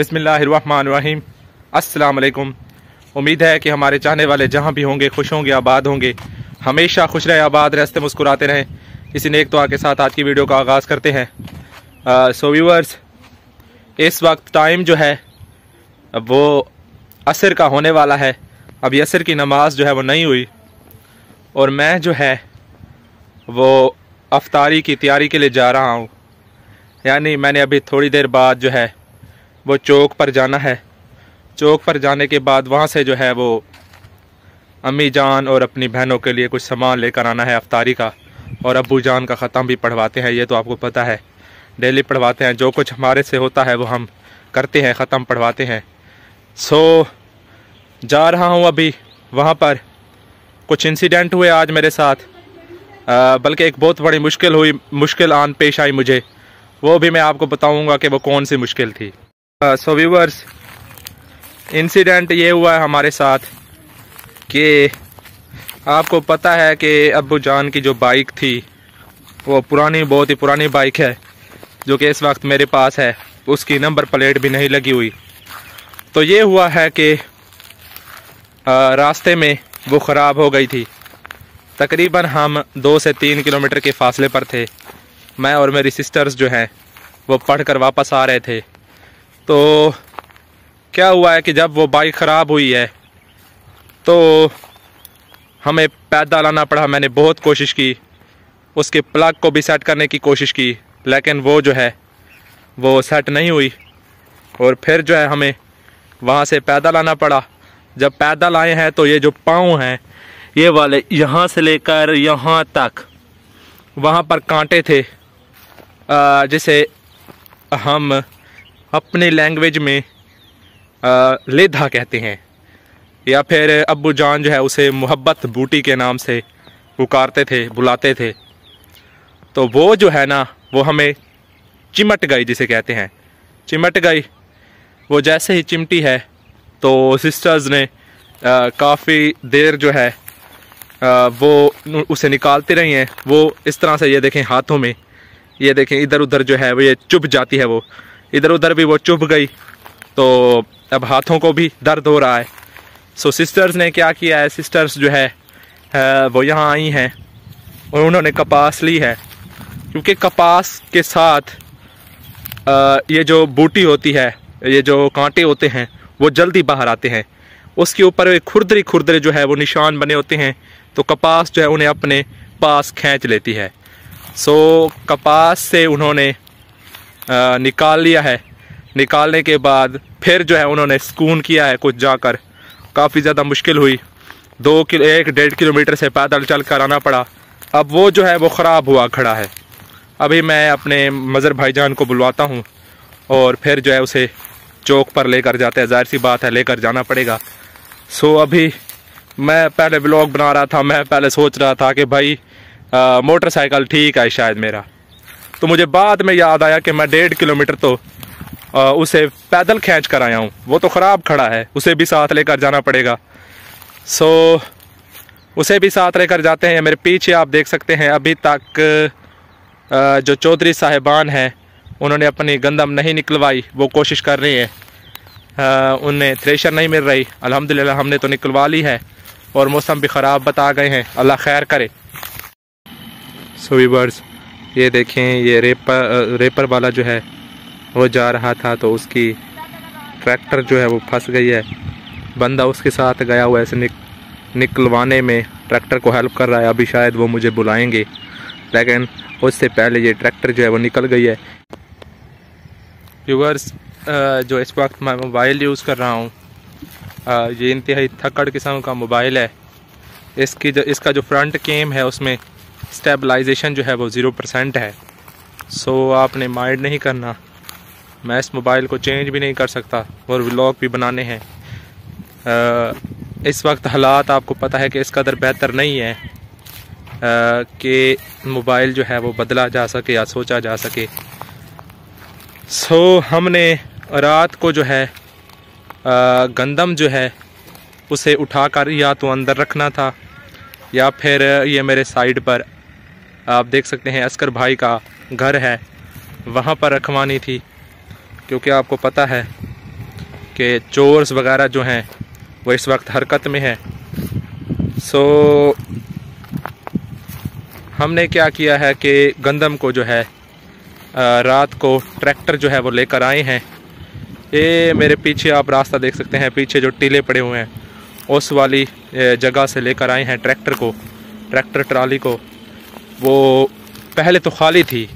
बिसमीम असलकुम उम्मीद है कि हमारे चाहने वाले जहाँ भी होंगे, खुश होंगे, आबाद होंगे। हमेशा खुश रहे, आबाद रहते मुस्कुराते रहें। इसी नेक दुआ के साथ आज की वीडियो का आगाज़ करते हैं। सो व्यूवर्स इस वक्त टाइम जो है, वो असर का होने वाला है। अभी असर की नमाज़ जो है वो नहीं हुई। और मैं जो है, वो अफ्तारी की तैयारी के लिए जा रहा हूँ। यानी मैंने अभी थोड़ी देर बाद जो है वो चौक पर जाना है। चौक पर जाने के बाद वहाँ से जो है वो अम्मी जान और अपनी बहनों के लिए कुछ सामान लेकर आना है अफ्तारी का और अबू जान का ख़त्म भी पढ़वाते हैं, ये तो आपको पता है। डेली पढ़वाते हैं, जो कुछ हमारे से होता है वो हम करते हैं, ख़त्म पढ़वाते हैं। सो, जा रहा हूँ अभी वहाँ पर। कुछ इंसिडेंट हुए आज मेरे साथ। बल्कि एक बहुत बड़ी मुश्किल हुई, मुश्किल आन पेश आई मुझे। वो भी मैं आपको बताऊँगा कि वो कौन सी मुश्किल थी। सो व्यूवर्स इंसिडेंट ये हुआ है हमारे साथ कि आपको पता है कि अबू जान की जो बाइक थी, वो पुरानी, बहुत ही पुरानी बाइक है, जो कि इस वक्त मेरे पास है। उसकी नंबर प्लेट भी नहीं लगी हुई। तो ये हुआ है कि रास्ते में वो ख़राब हो गई थी। तकरीबन हम दो से तीन किलोमीटर के फासले पर थे। मैं और मेरी सिस्टर्स जो हैं, वो पढ़ कर वापस आ रहे थे। तो क्या हुआ है कि जब वो बाइक ख़राब हुई है तो हमें पैदल आना पड़ा। मैंने बहुत कोशिश की, उसके प्लग को भी सेट करने की कोशिश की, लेकिन वो जो है, वो सेट नहीं हुई। और फिर जो है हमें वहाँ से पैदल आना पड़ा। जब पैदल आए हैं तो ये जो पाँव हैं, ये वाले यहाँ से लेकर यहाँ तक, वहाँ पर कांटे थे जिसे हम अपने लैंग्वेज में लेधा कहते हैं। या फिर अबू जान जो है उसे मोहब्बत बूटी के नाम से पुकारते थे बुलाते थे। तो वो जो है ना वो हमें चिमट गई जिसे कहते हैं। चिमट गई। वो जैसे ही चिमटी है तो सिस्टर्स ने काफ़ी देर जो है आ, वो उसे निकालती रही हैं। वो इस तरह से ये देखें हाथों में ये देखें इधर उधर जो है वो ये चुभ जाती है वो। इधर उधर भी वो चुभ गई। तो अब हाथों को भी दर्द हो रहा है। सो सिस्टर्स ने क्या किया है? सिस्टर्स जो है वो यहाँ आई हैं और उन्होंने कपास ली है। क्योंकि कपास के साथ ये जो बूटी होती है, ये जो कांटे होते हैं, वो जल्दी बाहर आते हैं। उसके ऊपर वे खुरदरी खुरदरे जो है, वो निशान बने होते हैं। तो कपास जो है, उन्हें अपने पास खींच लेती है। सो कपास से उन्होंने निकाल लिया है। निकालने के बाद फिर जो है उन्होंने सुकून किया है कुछ जाकर। काफ़ी ज़्यादा मुश्किल हुई। दो किलो, एक डेढ़ किलोमीटर से पैदल चल कर आना पड़ा। अब वो जो है वो ख़राब हुआ खड़ा है। अभी मैं अपने मज़र भाईजान को बुलवाता हूँ और फिर जो है उसे चौक पर लेकर जाते हैं। ज़ाहिर सी बात है, लेकर जाना पड़ेगा। सो अभी मैं पहले ब्लॉग बना रहा था, मैं पहले सोच रहा था कि भाई मोटरसाइकिल ठीक है शायद मेरा। तो मुझे बाद में याद आया कि मैं डेढ़ किलोमीटर तो उसे पैदल खींच कर आया हूँ। वो तो ख़राब खड़ा है, उसे भी साथ लेकर जाना पड़ेगा। सो उसे भी साथ लेकर जाते हैं मेरे पीछे आप देख सकते हैं, अभी तक जो चौधरी साहिबान हैं, उन्होंने अपनी गंदम नहीं निकलवाई, वो कोशिश कर रही हैं। उन्हें थ्रेशर नहीं मिल रही, अल्हम्दुलिल्लाह हमने तो निकलवा ली है, और मौसम भी ख़राब बता गए हैं, अल्लाह खैर करे। सो वीवर्स ये देखें, ये रेपर रेपर वाला जो है, वो जा रहा था तो उसकी ट्रैक्टर जो है वो फंस गई है। बंदा उसके साथ गया हुआ ऐसे निक, निकलवाने में, ट्रैक्टर को हेल्प कर रहा है। अभी शायद वो मुझे बुलाएँगे, लेकिन उससे पहले ये ट्रैक्टर जो है वो निकल गई है। व्यूवर्स जो इस वक्त मैं मोबाइल यूज़ कर रहा हूँ ये इंतहाई थकड़ किस्म का मोबाइल है। इसकी जो, इसका जो फ्रंट केम है उसमें स्टेबलाइजेशन जो है वो ज़ीरो परसेंट है। सो आपने माइंड नहीं करना। मैं इस मोबाइल को चेंज भी नहीं कर सकता और व्लॉग भी बनाने हैं। इस वक्त हालात आपको पता है कि इस कदर बेहतर नहीं है कि मोबाइल जो है वो बदला जा सके या सोचा जा सके। सो हमने रात को जो है गंदम जो है, उसे उठाकर या तो अंदर रखना था या फिर ये मेरे साइड पर आप देख सकते हैं अस्कर भाई का घर है। वहाँ पर रखवानी थी, क्योंकि आपको पता है कि चोर्स वगैरह जो हैं, वो इस वक्त हरकत में हैं। सो, हमने क्या किया है कि गंदम को जो है रात को ट्रैक्टर जो है वो लेकर आए हैं। ये मेरे पीछे आप रास्ता देख सकते हैं, पीछे जो टीले पड़े हुए हैं, उस वाली जगह से लेकर आए हैं ट्रैक्टर को, ट्रैक्टर ट्राली को। वो पहले तो खाली थी।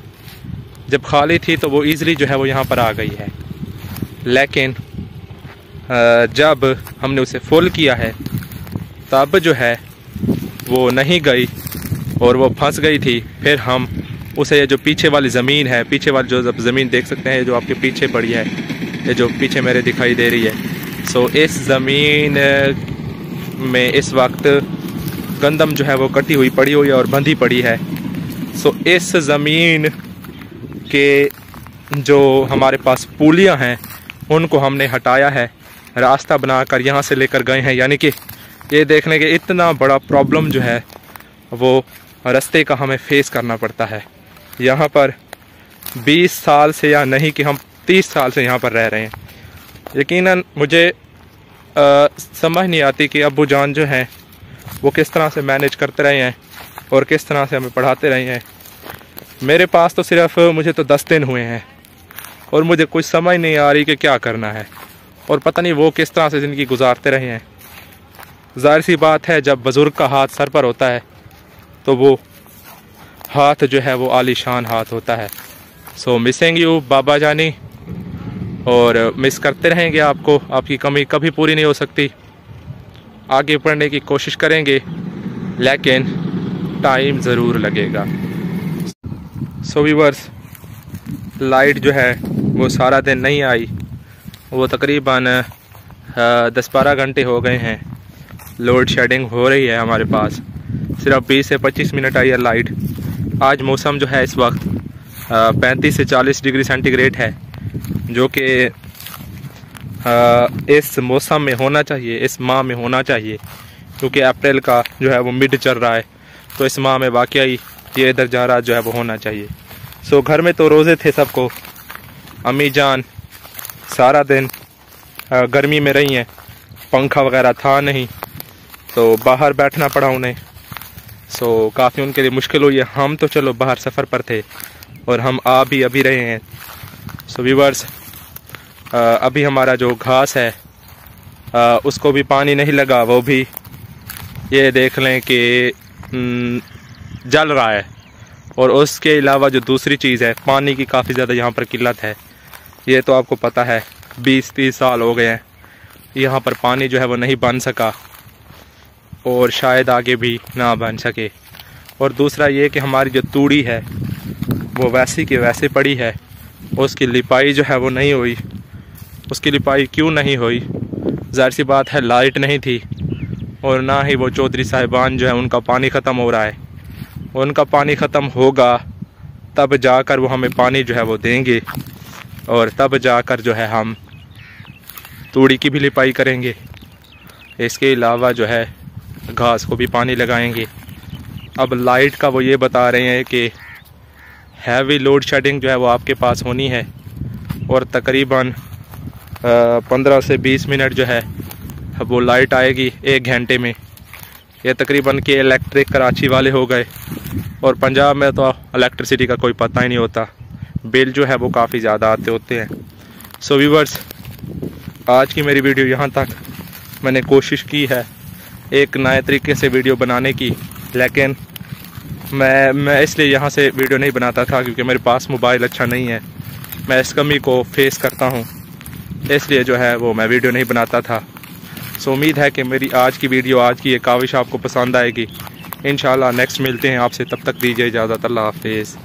जब खाली थी तो वो ईज़िली जो है वो यहाँ पर आ गई है। लेकिन जब हमने उसे फुल किया है, तब जो है वो नहीं गई और वो फंस गई थी। फिर हम उसे जो पीछे वाली ज़मीन है, पीछे वाली जो ज़मीन देख सकते हैं जो आपके पीछे पड़ी है, ये जो पीछे मेरे दिखाई दे रही है। सो इस ज़मीन में इस वक्त गंदम जो है वो कटी हुई, पड़ी हुई है और बंधी पड़ी है। सो इस ज़मीन के जो हमारे पास पुलियाँ हैं उनको हमने हटाया है। रास्ता बनाकर यहाँ से लेकर गए हैं। यानी कि ये देखने के इतना बड़ा प्रॉब्लम जो है वो रास्ते का हमें फेस करना पड़ता है। यहाँ पर 20 साल से या नहीं कि हम 30 साल से यहाँ पर रह रहे हैं। यकीनन मुझे आ, समझ नहीं आती कि अबू जान जो हैं वो किस तरह से मैनेज करते रहे हैं। और किस तरह से हमें पढ़ाते रहे हैं। मेरे पास तो सिर्फ़ मुझे तो दस दिन हुए हैं और मुझे कुछ समझ नहीं आ रही कि क्या करना है और पता नहीं वो किस तरह से ज़िंदगी गुजारते रहे हैं। ज़ाहिर सी बात है, जब बुज़ुर्ग का हाथ सर पर होता है तो वो हाथ जो है वो आलीशान हाथ होता है। सो मिसेंग यू बाबा जानी। और मिस करते रहेंगे आपको, आपकी कमी कभी पूरी नहीं हो सकती। आगे पढ़ने की कोशिश करेंगे, लेकिन टाइम ज़रूर लगेगा। सो वीवर्स लाइट जो है, वो सारा दिन नहीं आई। वो तकरीबन दस बारह घंटे हो गए हैं। लोड शेडिंग हो रही है हमारे पास। सिर्फ़ 20 से 25 मिनट आई है लाइट आज मौसम जो है इस वक्त पैंतीस से 40 डिग्री सेंटीग्रेड है, जो कि इस मौसम में होना चाहिए, इस माह में होना चाहिए, क्योंकि अप्रैल का जो है वो मिड चल रहा है। तो इस माह में वाकई ये इधर जा रहा जो है वो होना चाहिए। सो घर में तो रोज़े थे सबको। अम्मी जान सारा दिन गर्मी में रही हैं। पंखा वगैरह था नहीं तो बाहर बैठना पड़ा उन्हें। सो काफ़ी उनके लिए मुश्किल हुई है। हम तो चलो बाहर सफ़र पर थे और हम आ भी अभी रहे हैं। सो व्यूवर्स अभी हमारा जो घास है आ, उसको भी पानी नहीं लगा वो भी ये देख लें कि जल रहा है। और उसके अलावा जो दूसरी चीज़ है, पानी की काफ़ी ज़्यादा यहाँ पर किल्लत है। ये तो आपको पता है बीस तीस साल हो गए हैं। यहाँ पर पानी जो है वो नहीं बन सका और शायद आगे भी ना बन सके। और दूसरा ये कि हमारी जो तूड़ी है, वो वैसी की वैसे पड़ी है। उसकी लिपाई जो है वो नहीं हुई। उसकी लिपाई क्यों नहीं हुई? ज़ाहिर सी बात है, लाइट नहीं थी। और ना ही वो चौधरी साहिबान जो है, उनका पानी ख़त्म हो रहा है। उनका पानी ख़त्म होगा, तब जाकर वो हमें पानी जो है वो देंगे और तब जाकर जो है हम तूड़ी की भी लिपाई करेंगे। इसके अलावा जो है, घास को भी पानी लगाएँगे। अब लाइट का वो ये बता रहे हैं कि हैवी लोड शेडिंग जो है वो आपके पास होनी है और तकरीबन पंद्रह से बीस मिनट जो है वो लाइट आएगी एक घंटे में। ये तकरीबन के इलेक्ट्रिक कराची वाले हो गए। और पंजाब में तो इलेक्ट्रिसिटी का कोई पता ही नहीं होता। बिल जो है वो काफ़ी ज़्यादा आते होते हैं। सो व्यूवर्स आज की मेरी वीडियो यहाँ तक। मैंने कोशिश की है एक नए तरीके से वीडियो बनाने की, लेकिन मैं मैं इसलिए यहाँ से वीडियो नहीं बनाता था क्योंकि मेरे पास मोबाइल अच्छा नहीं है। मैं इस कमी को फेस करता हूँ। इसलिए जो है वो मैं वीडियो नहीं बनाता था। सो उम्मीद है कि मेरी आज की वीडियो, आज की ये काविश आपको पसंद आएगी। इन नेक्स्ट मिलते हैं आपसे। तब तक दीजिए इजाज़त। अल्लाह हाफिज़।